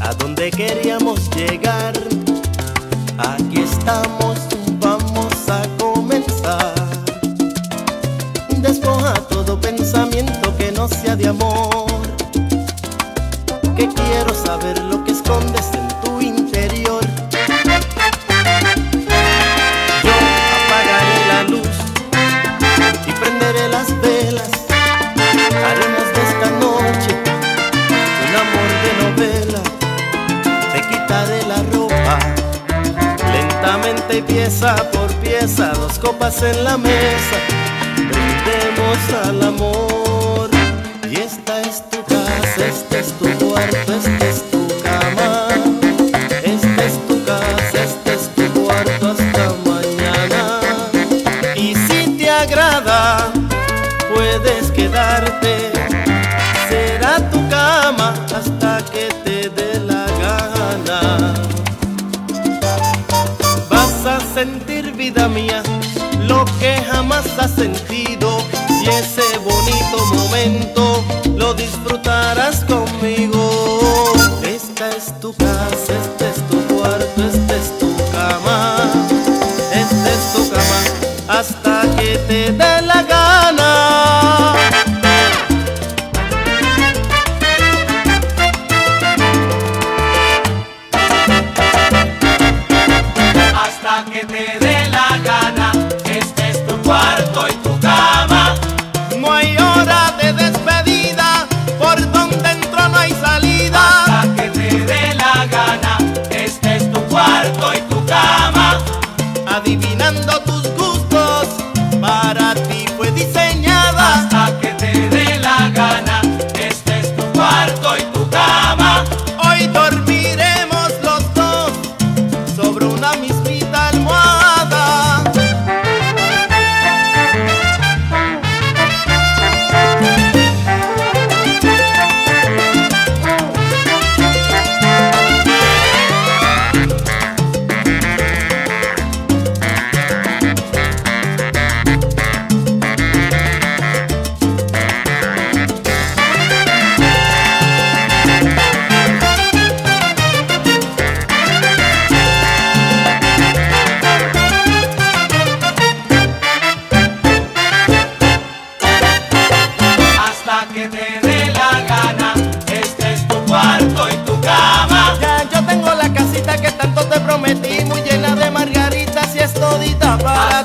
a donde queríamos llegar. Aquí estamos, Despoja todo pensamiento que no sea de amor. Que quiero saber lo que escondes en tu interior. Yo apagaré la luz y prenderé las velas. Haremos de esta noche un amor de novela. Te quitaré la ropa lentamente y pieza por pieza, dos copas en la mesa. Brindemos al amor. Y esta es tu casa, este es tu cuarto, esta es tu cama. Esta es tu casa, este es tu cuarto hasta mañana. Y si te agrada, puedes quedarte. Será tu cama hasta que te dé la gana. Vas a sentir, vida mía, que jamás has sentido. Y ese bonito momento lo disfrutarás conmigo. Esta es tu casa, este es tu cuarto, esta es tu cama. Esta es tu cama hasta que te dé la gana. hasta que te Adivinando todita para